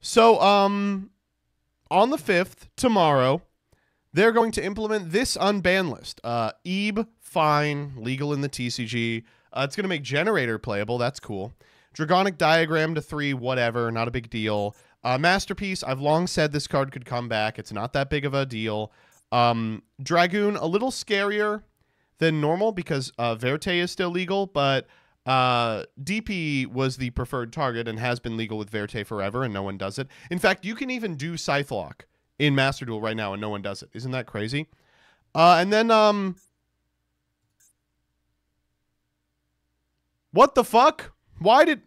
So, um, on the 5th, tomorrow, they're going to implement this unban list. Uh, Ebe, fine, legal in the TCG. Uh, it's going to make Generator playable. That's cool. Dragonic Diagram to three, whatever, not a big deal. Uh, Masterpiece, I've long said this card could come back. It's not that big of a deal. Um, Dragoon, a little scarier than normal because uh, Verte is still legal, but uh, DP was the preferred target and has been legal with Verte forever, and no one does it. In fact, you can even do Scythe Lock in Master Duel right now, and no one does it. Isn't that crazy? Uh, and then, um, what the fuck? Why did?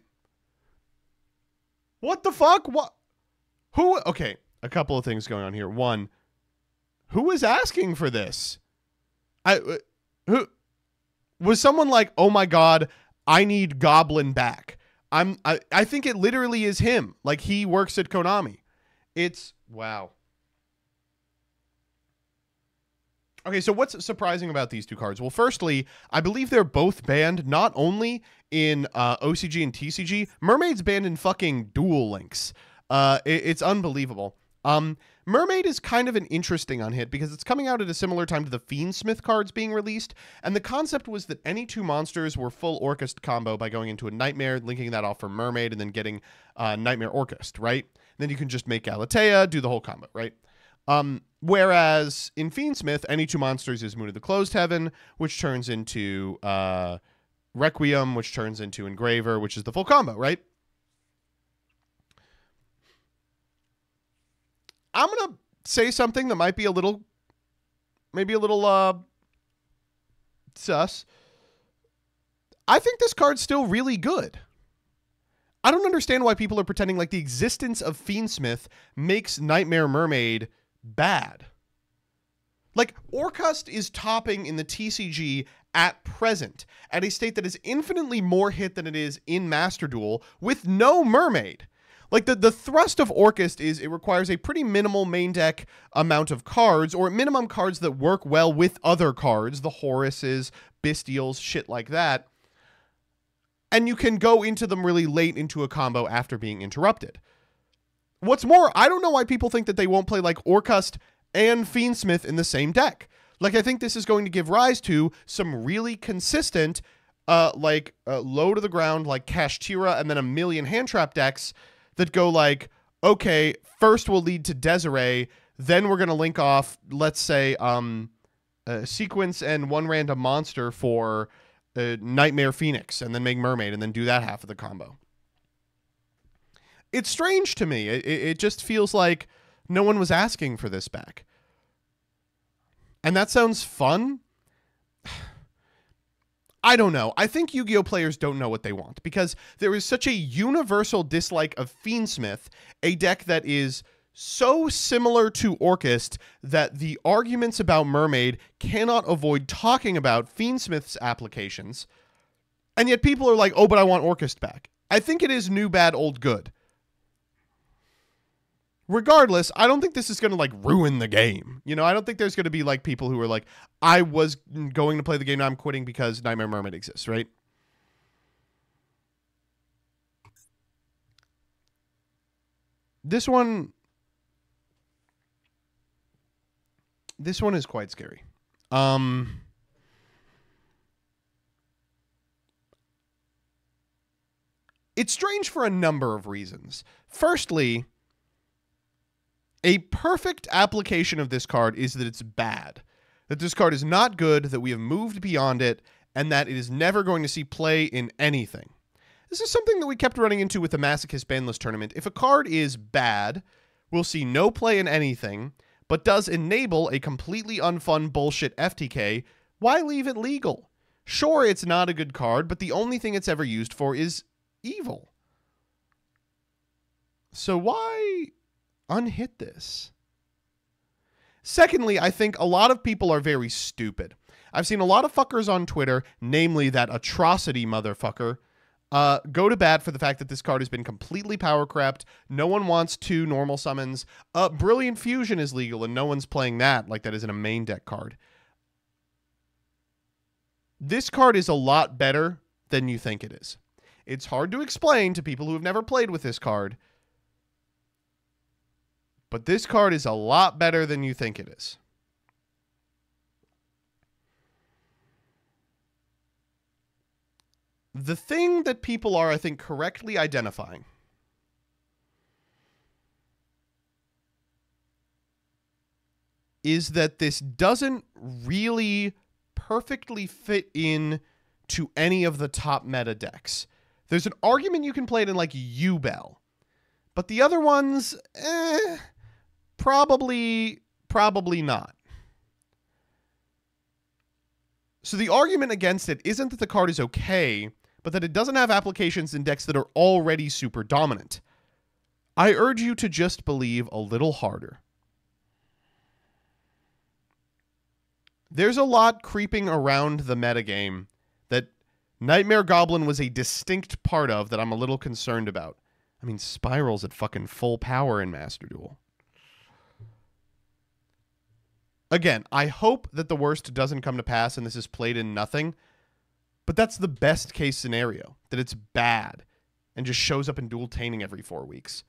What the fuck? What? Who? Okay, a couple of things going on here. One, who was asking for this? I uh, who was someone like, "Oh my god, I need Goblin back." I'm I, I think it literally is him. Like he works at Konami. It's wow. Okay, so what's surprising about these two cards? Well, firstly, I believe they're both banned not only in uh, OCG and TCG. Mermaid's banned in fucking Duel Links. Uh, it, it's unbelievable. Um, Mermaid is kind of an interesting unhit because it's coming out at a similar time to the Fiendsmith cards being released, and the concept was that any two monsters were full Orcust combo by going into a Knightmare, linking that off for Mermaid, and then getting uh, Knightmare Orcust, right? then you can just make Galatea, do the whole combo, right? Um, whereas in Fiendsmith, any two monsters is Moon of the Closed Heaven, which turns into uh, Requiem, which turns into Engraver, which is the full combo, right? I'm gonna say something that might be a little, maybe a little uh, sus. I think this card's still really good. I don't understand why people are pretending like the existence of Fiendsmith makes Knightmare Mermaid bad. Like, Orcust is topping in the TCG at present at a state that is infinitely more hit than it is in Master Duel with no Mermaid. Like the, the thrust of Orcust is it requires a pretty minimal main deck amount of cards, or minimum cards that work well with other cards, the Horuses, Bystials, shit like that. And you can go into them really late into a combo after being interrupted. What's more, I don't know why people think that they won't play like Orcust and Fiendsmith in the same deck. Like I think this is going to give rise to some really consistent, uh, like uh, low to the ground, like Kashtira, and then a million hand trap decks that go like, okay, first we'll lead to Desirae, then we're gonna link off, let's say, um, a sequence and one random monster for uh, Knightmare Phoenix, and then make Mermaid, and then do that half of the combo. It's strange to me. It, it just feels like no one was asking for this back. And that sounds fun. I don't know. I think Yu Gi Oh! players don't know what they want because there is such a universal dislike of Fiendsmith, a deck that is so similar to Orcust that the arguments about Mermaid cannot avoid talking about Fiendsmith's applications. And yet people are like, oh, but I want Orcust back. I think it is new, bad, old, good regardless, I don't think this is going to like ruin the game. You know, I don't think there's going to be like people who are like, I was going to play the game, now I'm quitting because Knightmare Mermaid exists, right? This one, this one is quite scary. Um, it's strange for a number of reasons. Firstly, a perfect application of this card is that it's bad. That this card is not good, that we have moved beyond it, and that it is never going to see play in anything. This is something that we kept running into with the Masochist Banlist tournament. If a card is bad, we'll see no play in anything, but does enable a completely unfun bullshit FTK, why leave it legal? Sure, it's not a good card, but the only thing it's ever used for is evil. So why unhit this. Secondly, I think a lot of people are very stupid. I've seen a lot of fuckers on Twitter, namely that atrocity motherfucker, uh, go to bat for the fact that this card has been completely power crept. No one wants two normal summons. Uh, Brilliant Fusion is legal, and no one's playing that like that isn't a main deck card. This card is a lot better than you think it is. It's hard to explain to people who have never played with this card But this card is a lot better than you think it is. The thing that people are, I think, correctly identifying is that this doesn't really perfectly fit in to any of the top meta decks. There's an argument you can play it in like Yubel, but the other ones, eh, probably, probably not. So the argument against it isn't that the card is okay, but that it doesn't have applications in decks that are already super dominant. I urge you to just believe a little harder. There's a lot creeping around the metagame that Knightmare Goblin was a distinct part of that I'm a little concerned about. I mean, Spiral's at fucking full power in Master Duel. Again, I hope that the worst doesn't come to pass and this is played in nothing, but that's the best case scenario that it's bad and just shows up in dual tainting every four weeks.